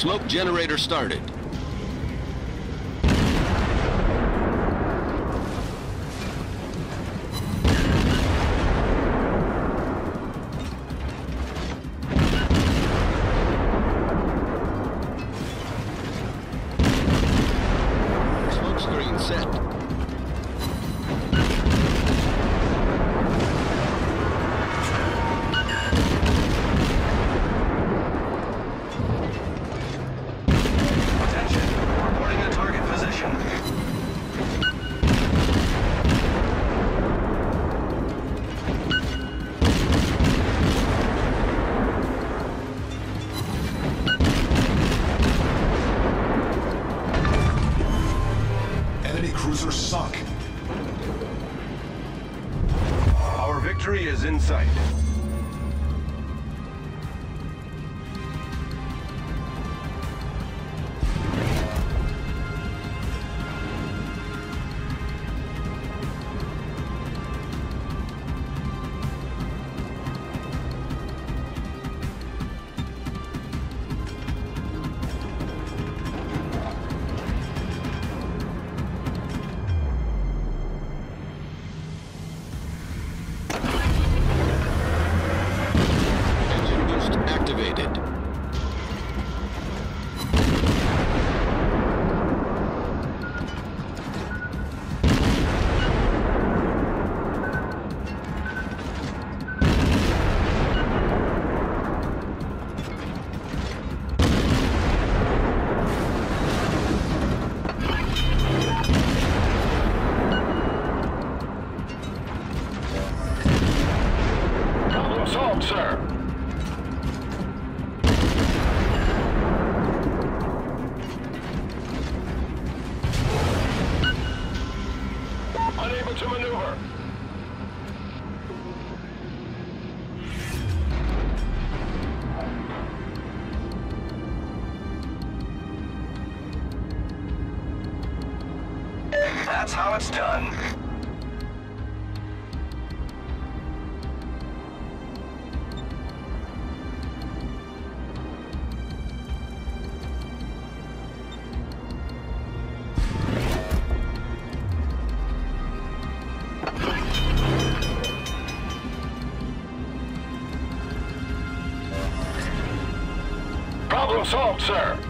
Smoke generator started. in. activated. That's how it's done. Problem solved, sir.